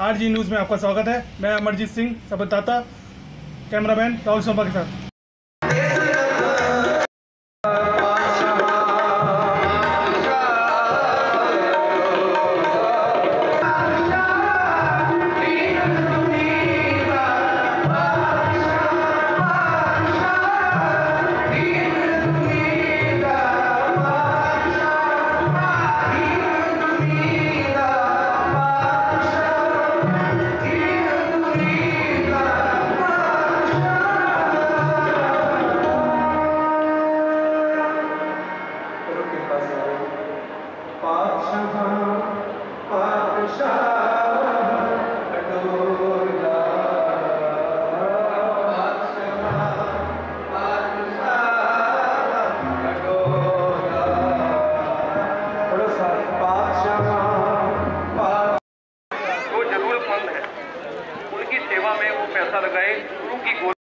R G news में आपका स्वागत है। मैं अमरजीत सिंह सबदाता कैमरामैन राहुल शर्मा के साथ। जरूरतमंद है। उनकी सेवा में वो पैसा लगाए गुरु की गोद